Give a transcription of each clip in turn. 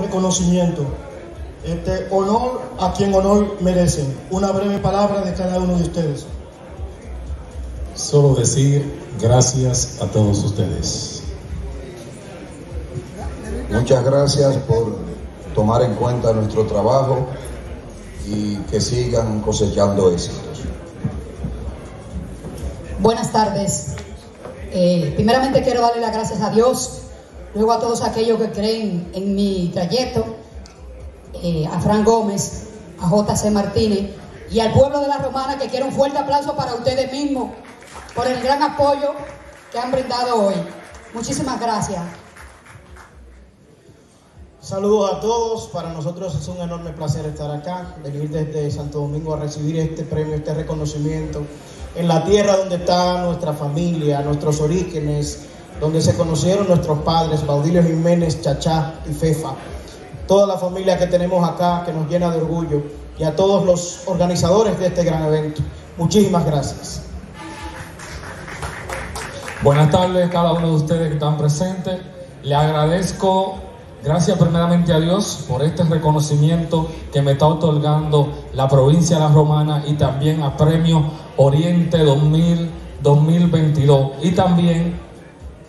reconocimiento. Este honor a quien honor merecen. Una breve palabra de cada uno de ustedes. Solo decir gracias a todos ustedes. Muchas gracias por tomar en cuenta nuestro trabajo y que sigan cosechando éxitos. Buenas tardes. Eh, primeramente quiero darle las gracias a Dios, luego a todos aquellos que creen en mi trayecto, eh, a Fran Gómez, a JC Martínez y al pueblo de la Romana que quiero un fuerte aplauso para ustedes mismos por el gran apoyo que han brindado hoy. Muchísimas gracias. Saludos a todos, para nosotros es un enorme placer estar acá, venir desde Santo Domingo a recibir este premio, este reconocimiento, en la tierra donde está nuestra familia, nuestros orígenes, donde se conocieron nuestros padres, Baudilio Jiménez, Chachá y Fefa. Toda la familia que tenemos acá, que nos llena de orgullo, y a todos los organizadores de este gran evento. Muchísimas gracias. Buenas tardes a cada uno de ustedes que están presentes. Le agradezco, gracias primeramente a Dios por este reconocimiento que me está otorgando la provincia de La Romana y también a Premio Oriente 2000, 2022. Y también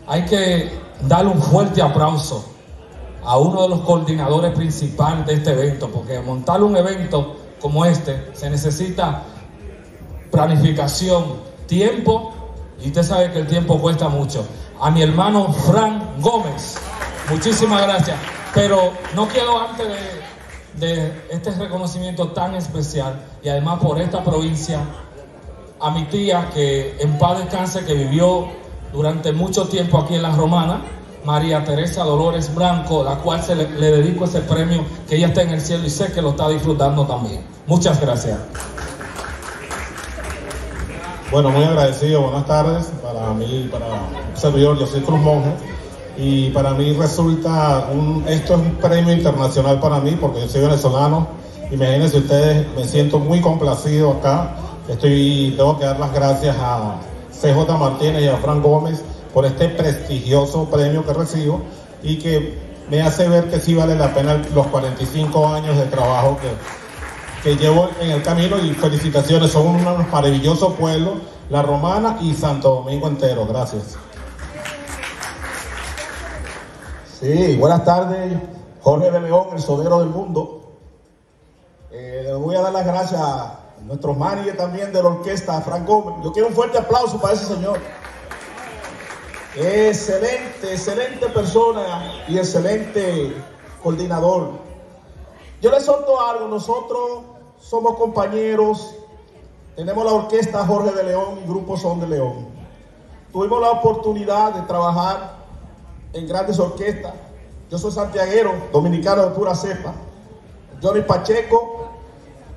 hay que darle un fuerte aplauso a uno de los coordinadores principales de este evento, porque montar un evento como este se necesita planificación, tiempo y usted sabe que el tiempo cuesta mucho. A mi hermano Fran Gómez, muchísimas gracias. Pero no quiero antes de, este reconocimiento tan especial y además por esta provincia, a mi tía que en paz descanse, que vivió durante mucho tiempo aquí en La Romana, María Teresa Dolores Blanco, la cual se le, dedico ese premio, que ella está en el cielo y sé que lo está disfrutando también. Muchas gracias. Bueno, muy agradecido, buenas tardes para mí, para un servidor, yo soy Cruz Monge y para mí resulta, un, esto es un premio internacional para mí porque yo soy venezolano, imagínense ustedes, me siento muy complacido acá, estoy, tengo que dar las gracias a CJ Martínez y a Fran Gómez por este prestigioso premio que recibo y que me hace ver que sí vale la pena los 45 años de trabajo que, que llevo en el camino y felicitaciones, son unos maravillosos pueblos, La Romana y Santo Domingo entero. Gracias. Sí, buenas tardes, Jorge de León, el sodero del mundo. Eh, le voy a dar las gracias nuestro manager también de la orquesta, Frank Gómez. Yo quiero un fuerte aplauso para ese señor. Excelente, excelente persona y excelente coordinador. Yo les solto algo, nosotros somos compañeros, tenemos la orquesta Jorge de León y Grupo Son de León. Tuvimos la oportunidad de trabajar en grandes orquestas. Yo soy santiaguero, dominicano de pura cepa. Johnny Pacheco,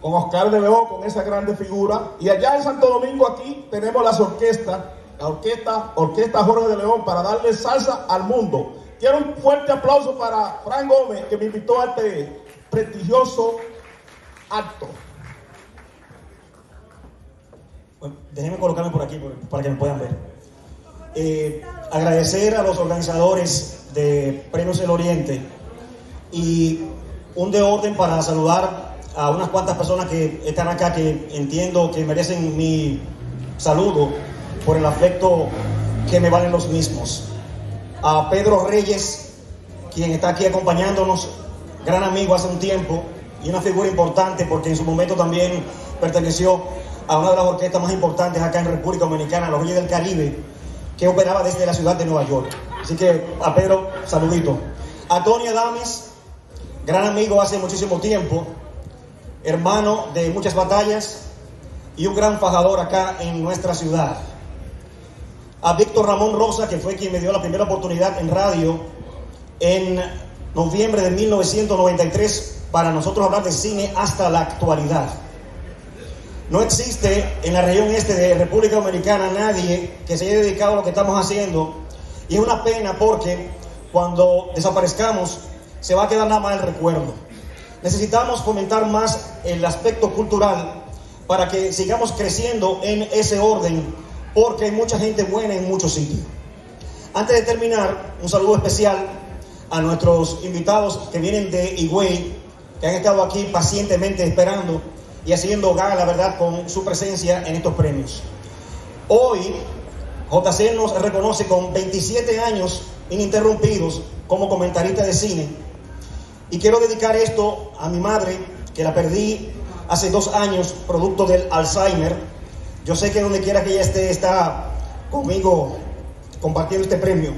con Oscar de León, con esa grande figura. Y allá en Santo Domingo, aquí, tenemos las orquestas, la orquesta, orquesta Jorge de León, para darle salsa al mundo. Quiero un fuerte aplauso para Fran Gómez, que me invitó a este prestigioso acto. Déjenme colocarme por aquí para que me puedan ver. Eh, agradecer a los organizadores de Premios El Oriente y un de orden para saludar a unas cuantas personas que están acá que entiendo que merecen mi saludo por el afecto que me valen los mismos. A Pedro Reyes, quien está aquí acompañándonos, gran amigo hace un tiempo y una figura importante porque en su momento también perteneció a una de las orquestas más importantes acá en República Dominicana, los Reyes del Caribe, que operaba desde la ciudad de Nueva York. Así que a Pedro, saludito. A Tony Adames, gran amigo hace muchísimo tiempo, hermano de muchas batallas y un gran fajador acá en nuestra ciudad. A Víctor Ramón Rosa, que fue quien me dio la primera oportunidad en radio en noviembre de 1993 para nosotros hablar de cine hasta la actualidad. No existe en la región este de República Dominicana nadie que se haya dedicado a lo que estamos haciendo y es una pena porque cuando desaparezcamos se va a quedar nada más el recuerdo. Necesitamos fomentar más el aspecto cultural para que sigamos creciendo en ese orden porque hay mucha gente buena en muchos sitios. Antes de terminar, un saludo especial a nuestros invitados que vienen de Higüey, que han estado aquí pacientemente esperando y haciendo gala, la verdad, con su presencia en estos premios. Hoy, JC nos reconoce con 27 años ininterrumpidos como comentarista de cine. Y quiero dedicar esto a mi madre, que la perdí hace dos años, producto del Alzheimer. Yo sé que donde quiera que ella esté, está conmigo compartiendo este premio.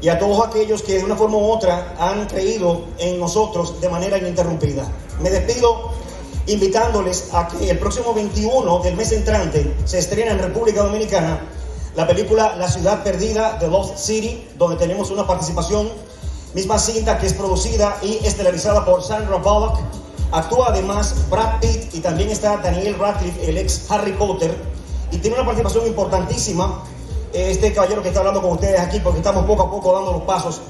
Y a todos aquellos que de una forma u otra han creído en nosotros de manera ininterrumpida. Me despido invitándoles a que el próximo 21 del mes entrante se estrena en República Dominicana la película La ciudad perdida de Lost City, donde tenemos una participación, misma cinta que es producida y estelarizada por Sandra Bullock. Actúa además Brad Pitt y también está Daniel Radcliffe, el ex Harry Potter, y tiene una participación importantísima este caballero que está hablando con ustedes aquí, porque estamos poco a poco dando los pasos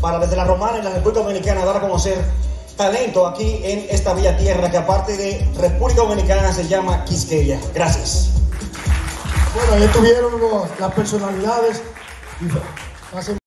para desde la Romana y la República Dominicana dar a conocer talento aquí en esta bella tierra que aparte de República Dominicana se llama Quisqueya. Gracias. Bueno, ahí estuvieron las personalidades.